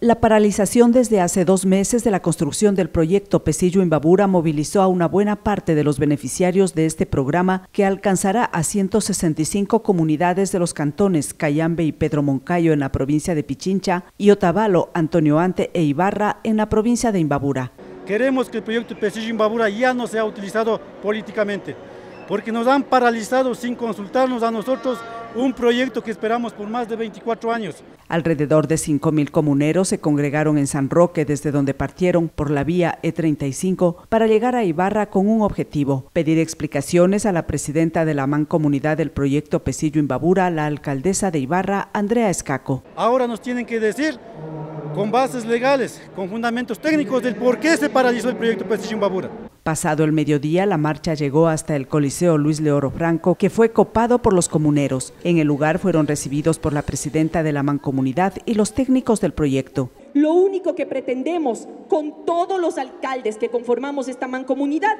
La paralización desde hace dos meses de la construcción del proyecto Pesillo Imbabura movilizó a una buena parte de los beneficiarios de este programa que alcanzará a 165 comunidades de los cantones Cayambe y Pedro Moncayo en la provincia de Pichincha y Otavalo, Antonio Ante e Ibarra en la provincia de Imbabura. Queremos que el proyecto Pesillo Imbabura ya no sea utilizado políticamente, porque nos han paralizado sin consultarnos a nosotros un proyecto que esperamos por más de 24 años. Alrededor de 5.000 comuneros se congregaron en San Roque desde donde partieron por la vía E35 para llegar a Ibarra con un objetivo, pedir explicaciones a la presidenta de la mancomunidad del proyecto Pesillo Imbabura, la alcaldesa de Ibarra, Andrea Escaco. Ahora nos tienen que decir con bases legales, con fundamentos técnicos del por qué se paralizó el proyecto Pesillo Imbabura. Pasado el mediodía, la marcha llegó hasta el Coliseo Luis Leoro Franco, que fue copado por los comuneros. En el lugar fueron recibidos por la presidenta de la mancomunidad y los técnicos del proyecto. Lo único que pretendemos con todos los alcaldes que conformamos esta mancomunidad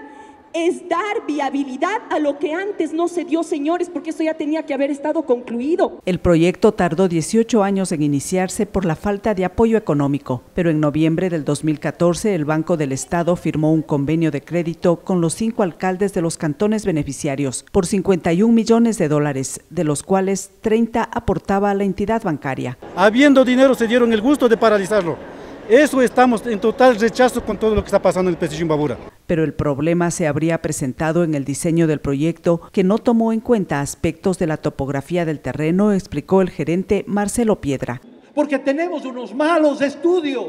es dar viabilidad a lo que antes no se dio, señores, porque eso ya tenía que haber estado concluido. El proyecto tardó 18 años en iniciarse por la falta de apoyo económico, pero en noviembre del 2014 el Banco del Estado firmó un convenio de crédito con los cinco alcaldes de los cantones beneficiarios por 51 millones de dólares, de los cuales 30 aportaba a la entidad bancaria. Habiendo dinero se dieron el gusto de paralizarlo. Eso estamos en total rechazo con todo lo que está pasando en el Imbabura. Pero el problema se habría presentado en el diseño del proyecto que no tomó en cuenta aspectos de la topografía del terreno, explicó el gerente Marcelo Piedra. Porque tenemos unos malos estudios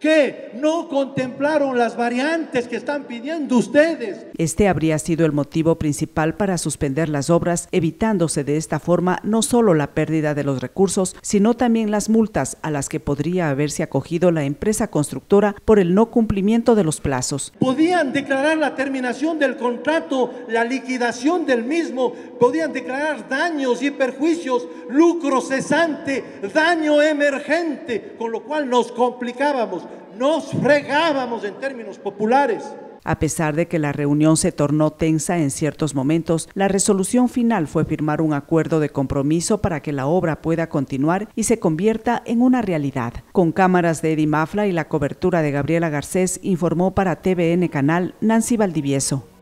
que no contemplaron las variantes que están pidiendo ustedes. Este habría sido el motivo principal para suspender las obras, evitándose de esta forma no solo la pérdida de los recursos, sino también las multas a las que podría haberse acogido la empresa constructora por el no cumplimiento de los plazos. Podían declarar la terminación del contrato, la liquidación del mismo, podían declarar daños y perjuicios, lucro cesante, daño emergente, con lo cual nos complicábamos nos fregábamos en términos populares. A pesar de que la reunión se tornó tensa en ciertos momentos, la resolución final fue firmar un acuerdo de compromiso para que la obra pueda continuar y se convierta en una realidad. Con cámaras de Eddie Mafla y la cobertura de Gabriela Garcés, informó para TVN Canal Nancy Valdivieso.